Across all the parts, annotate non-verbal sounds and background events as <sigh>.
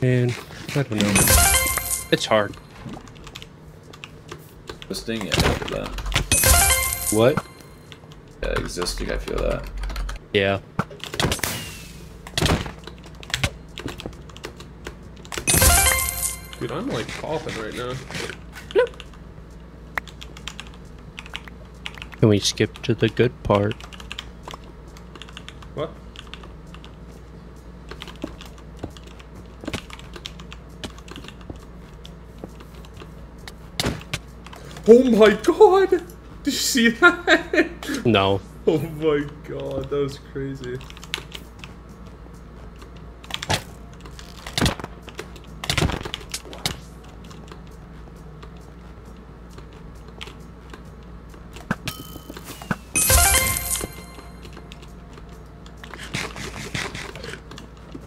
And I don't know. It's hard. Existing, yeah, I feel that. What? Yeah, existing, I feel that. Yeah. Dude, I'm like coughing right now. Nope. Can we skip to the good part? Oh my god! Did you see that? <laughs> No. oh my god, that was crazy.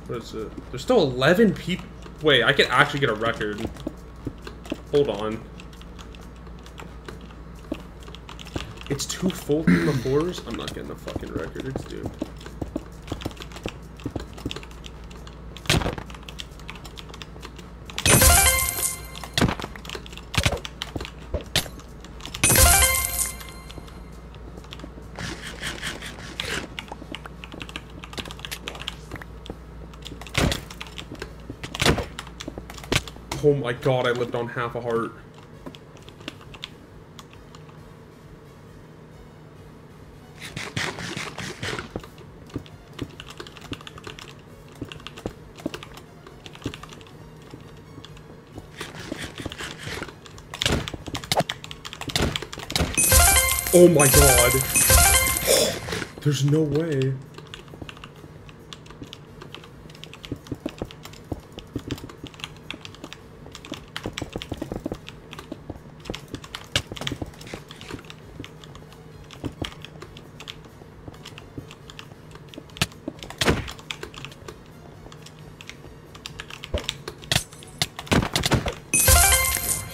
What is it? There's still 11 people. Wait, I can actually get a record. Hold on. It's two full team fours? I'm not getting the fucking record. It's doomed. Oh my god, I lived on half a heart. Oh my god. <gasps> There's no way.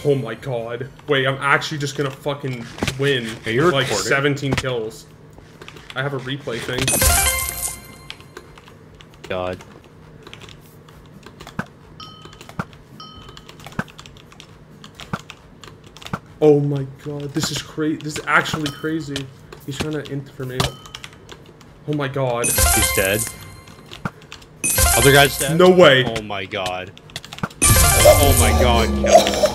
Oh my god. Wait, I'm actually just gonna fucking win. Are you with, like recording? 17 kills. I have a replay thing. God. Oh my god, this is crazy. This is actually crazy. He's trying to int for me. Oh my god. He's dead. Other guy's dead? No way. Oh my god. Oh my god, kill.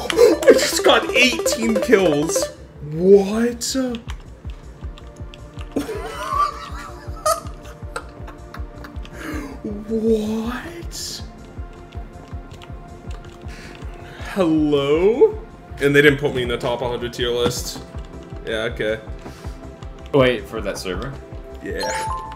I just got 18 kills. What? what? Hello? And they didn't put me in the top 100 tier list. Yeah, okay. Wait, for that server? Yeah.